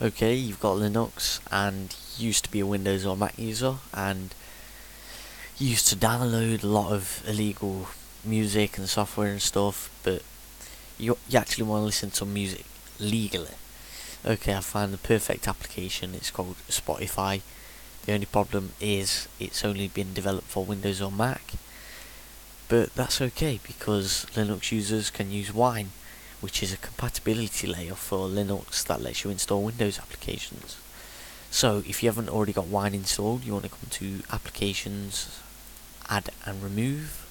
okay, you've got Linux and used to be a Windows or Mac user and used to download a lot of illegal music and software and stuff, but you, you actually want to listen to music legally. Okay, I found the perfect application. It's called Spotify. The only problem is it's only been developed for Windows or Mac. But that's okay because Linux users can use Wine, which is a compatibility layer for Linux that lets you install Windows applications. So if you haven't already got Wine installed, you want to come to Applications, Add and Remove.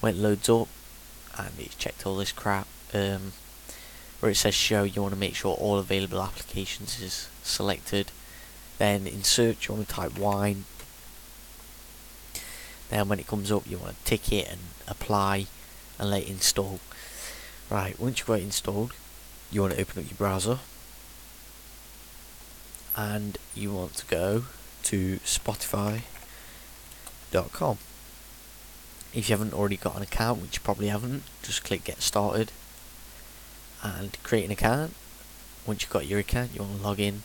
When it loads up, and it's checked all this crap, um, where it says show you want to make sure all available applications is selected then in search you want to type wine then when it comes up you want to tick it and apply and let it install right once you've got it installed you want to open up your browser and you want to go to spotify.com if you haven't already got an account which you probably haven't just click get started and create an account. Once you've got your account, you want to log in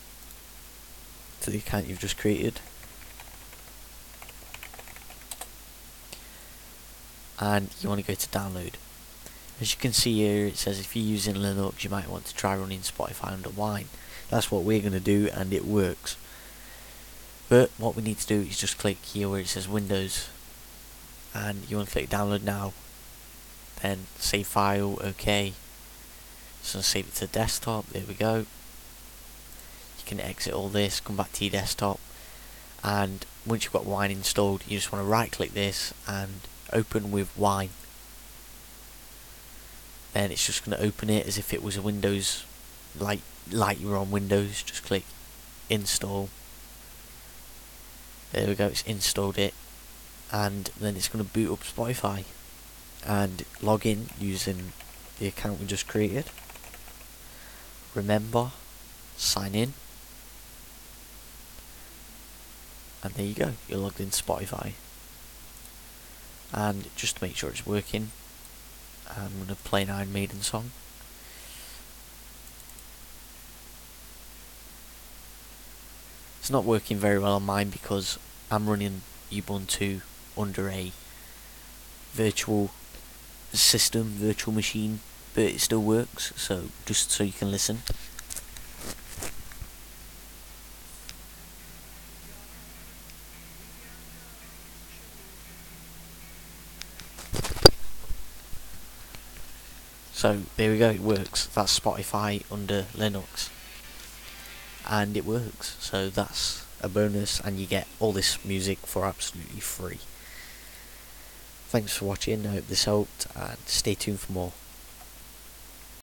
to the account you've just created. And you want to go to download. As you can see here, it says if you're using Linux, you might want to try running Spotify under Wine. That's what we're going to do, and it works. But what we need to do is just click here where it says Windows, and you want to click download now. Then save file, OK. So save it to desktop, there we go. You can exit all this, come back to your desktop, and once you've got Wine installed, you just want to right click this and open with Wine. Then it's just going to open it as if it was a Windows, like, like you were on Windows, just click install. There we go, it's installed it. And then it's going to boot up Spotify and log in using the account we just created remember, sign in, and there you go, you're logged in Spotify. And just to make sure it's working, I'm going to play an Iron Maiden song. It's not working very well on mine because I'm running Ubuntu under a virtual system, virtual machine but it still works, so just so you can listen. So there we go, it works. That's Spotify under Linux. And it works. So that's a bonus and you get all this music for absolutely free. Thanks for watching, I hope this helped and stay tuned for more.